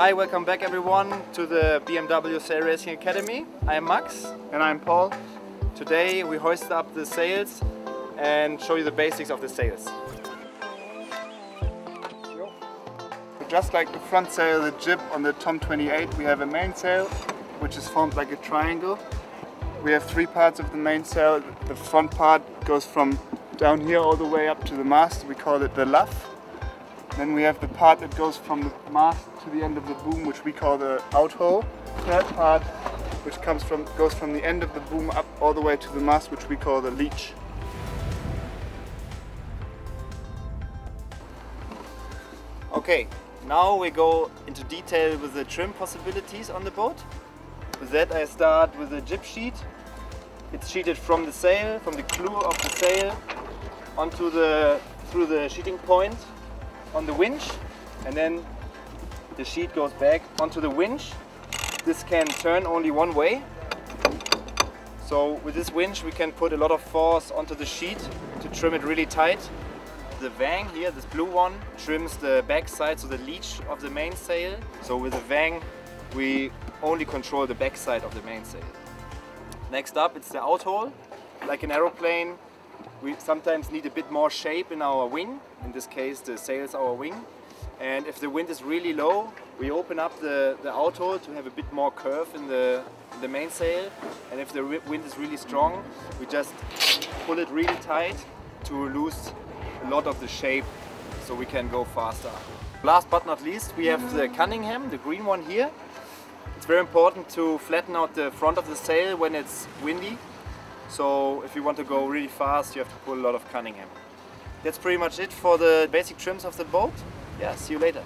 Hi, welcome back everyone to the BMW Sail Racing Academy. I am Max. And I'm Paul. Today we hoist up the sails and show you the basics of the sails. Just like the front sail, the jib on the Tom 28, we have a mainsail, which is formed like a triangle. We have three parts of the mainsail. The front part goes from down here all the way up to the mast. We call it the luff. Then we have the part that goes from the mast to the end of the boom, which we call the outhaul. That part, which comes from goes from the end of the boom up all the way to the mast, which we call the leech. Okay, now we go into detail with the trim possibilities on the boat. With that I start with the jib sheet. It's sheeted from the sail, from the clew of the sail onto the through the sheeting point on the winch and then the sheet goes back onto the winch. This can turn only one way. So with this winch we can put a lot of force onto the sheet to trim it really tight. The vang here, this blue one, trims the back side, so the leech of the mainsail. So with the vang we only control the back side of the mainsail. Next up it's the outhaul. Like an aeroplane, we sometimes need a bit more shape in our wing. In this case the sail is our wing. And if the wind is really low, we open up the, the outhaul to have a bit more curve in the, in the mainsail. And if the wind is really strong, we just pull it really tight to lose a lot of the shape so we can go faster. Last but not least, we have the Cunningham, the green one here. It's very important to flatten out the front of the sail when it's windy. So if you want to go really fast, you have to pull a lot of Cunningham. That's pretty much it for the basic trims of the boat. Yeah, see you later.